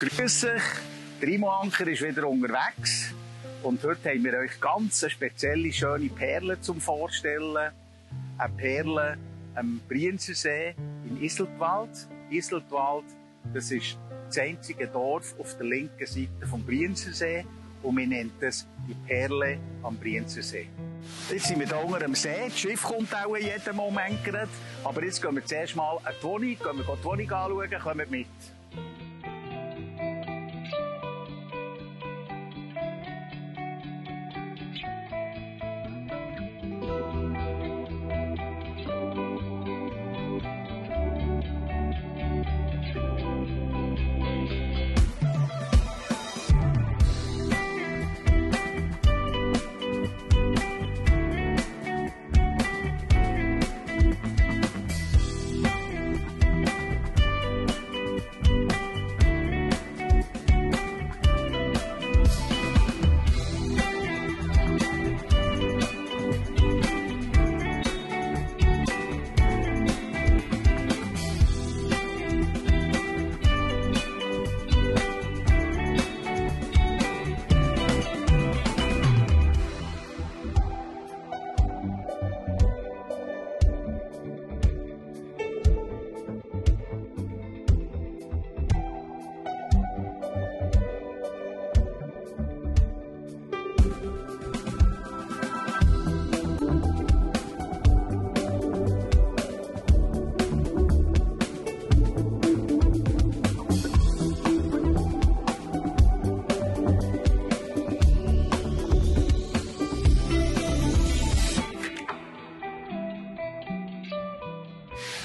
Grüß euch, der Imo-Anker ist wieder unterwegs. Und heute haben wir euch ganz eine spezielle, schöne Perle zum Vorstellen. Eine Perle am Brienzersee in Iseltwald. Iseltwald, das ist das einzige Dorf auf der linken Seite vom Brienzersee. Und wir nennen es die Perle am Brienzersee. Jetzt sind wir hier unter dem See. Das Schiff kommt auch in jedem Moment gerade. Aber jetzt gehen wir zuerst mal an die Wohnung, gehen wir die Wohnung anschauen, kommen mit.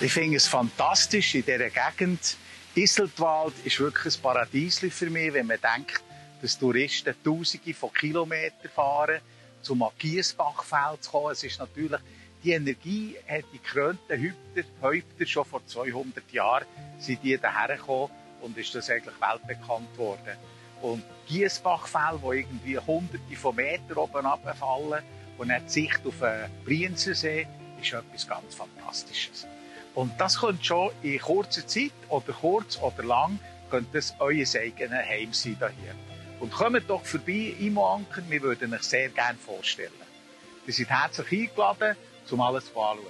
Ich finde es fantastisch in dieser Gegend. Iseltwald ist wirklich ein Paradies für mich, wenn man denkt, dass Touristen Tausende von Kilometern fahren, zum Giesbachfeld zu kommen. Es ist natürlich, die Energie hat die gekrönten Häupter, Häupter schon vor 200 Jahren sind die daher gekommen und ist das eigentlich weltbekannt worden. Und Giesbachfeld, wo irgendwie hunderte von Metern oben runterfallen und dann die Sicht auf den Brienzersee, ist etwas ganz Fantastisches. Und das könnte schon in kurzer Zeit oder kurz oder lang könnte es euer eigenes Heim sein hier. Und kommt doch vorbei, Imo Anker, wir würden euch sehr gerne vorstellen. Ihr seid herzlich eingeladen, um alles zu anschauen.